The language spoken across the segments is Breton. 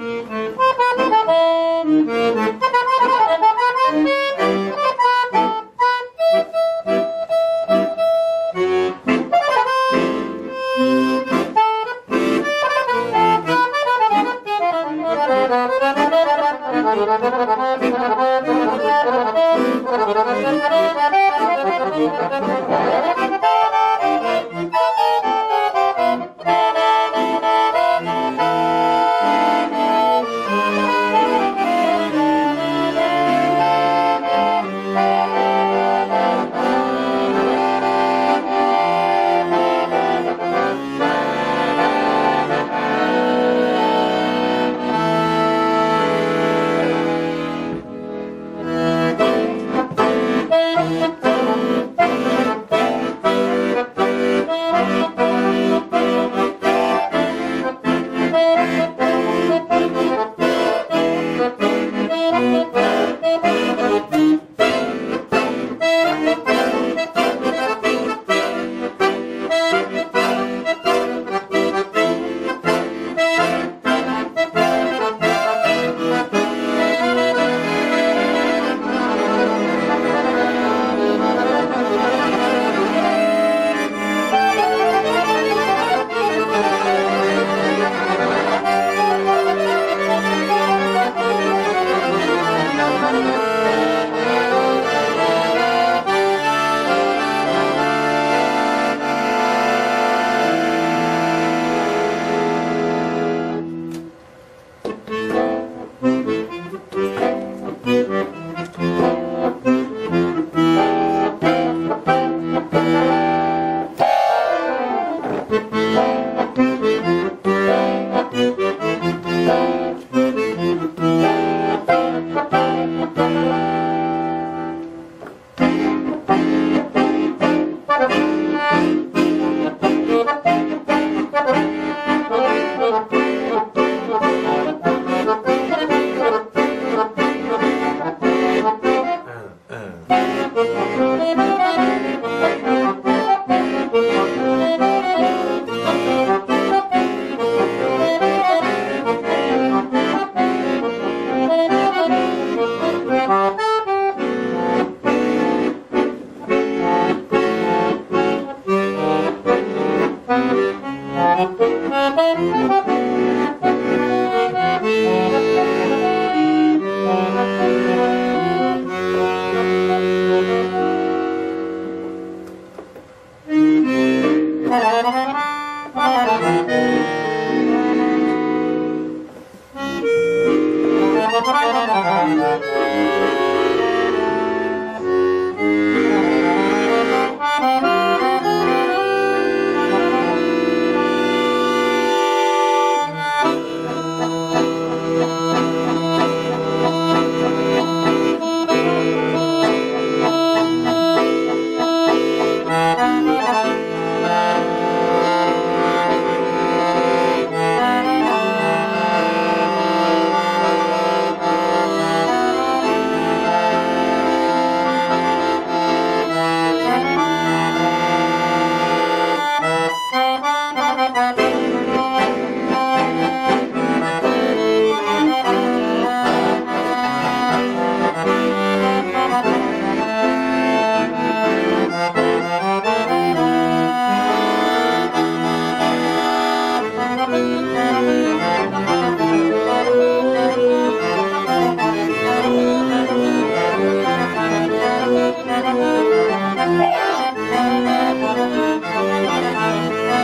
Mm-hmm.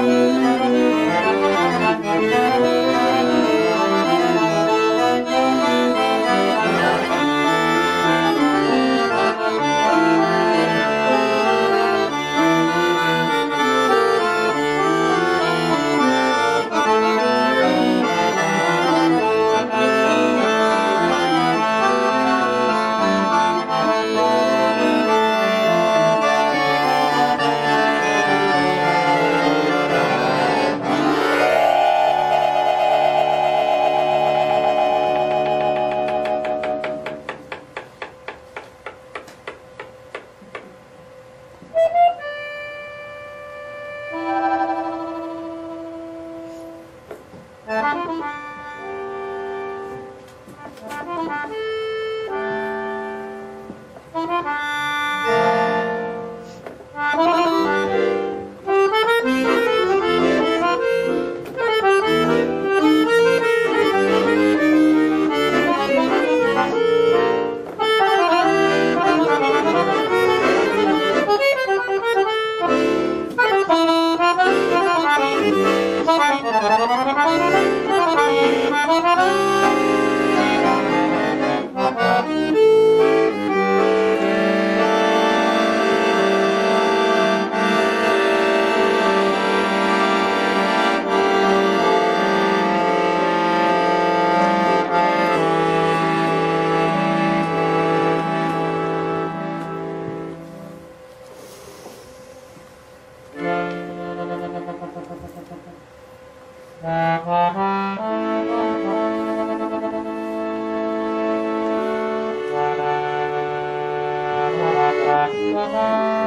Thank. Música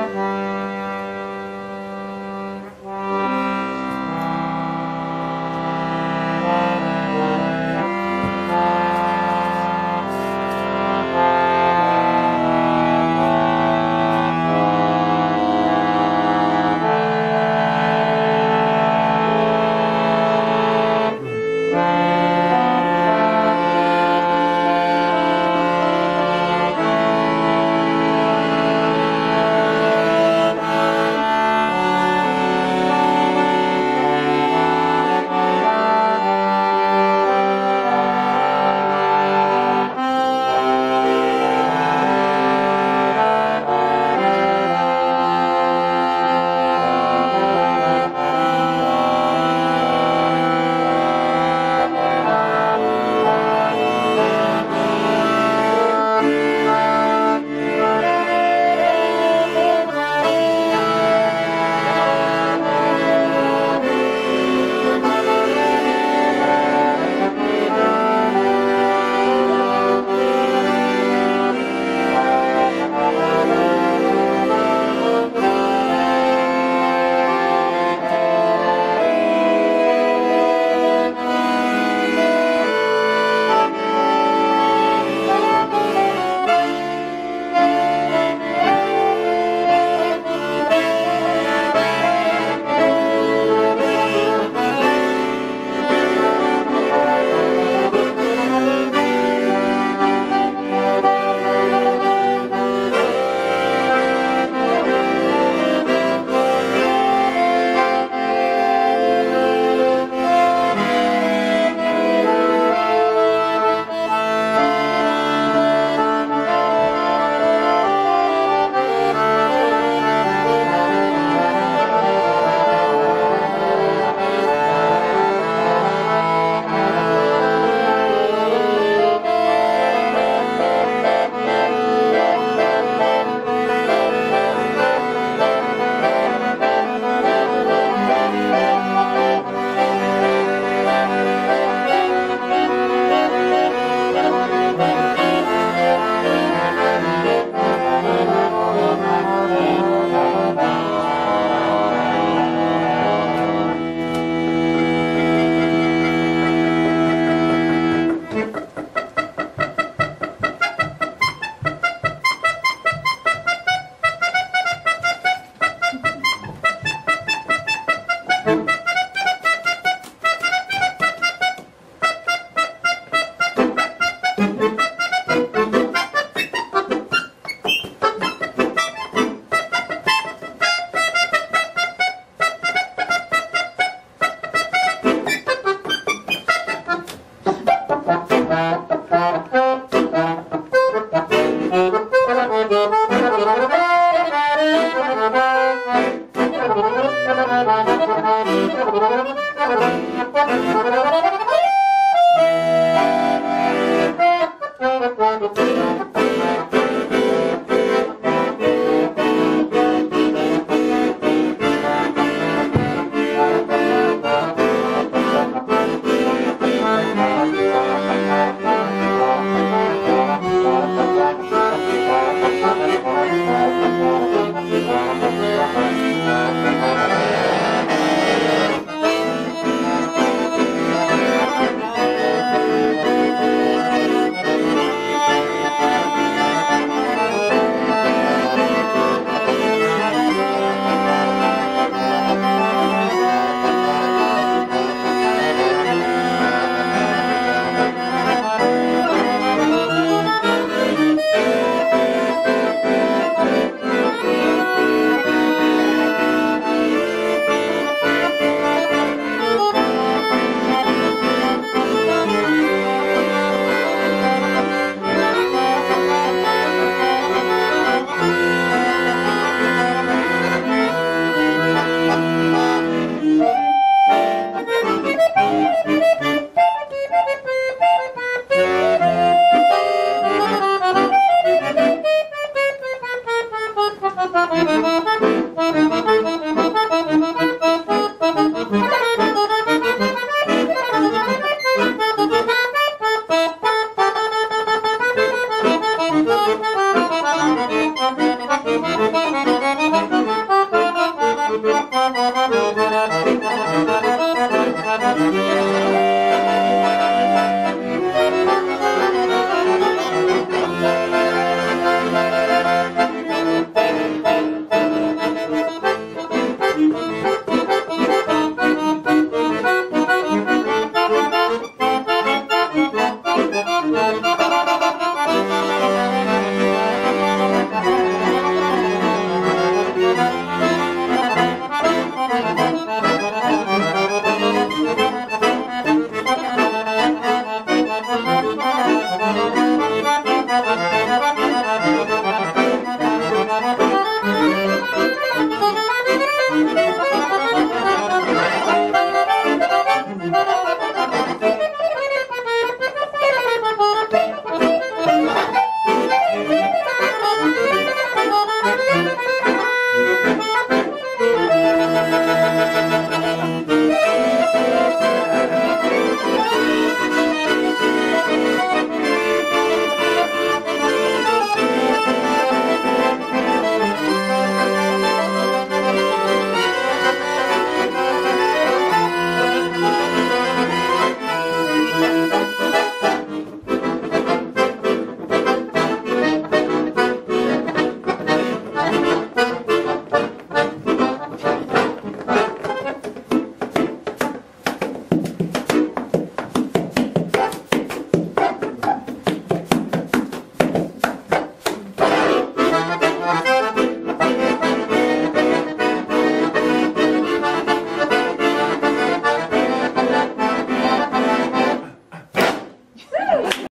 Thank you.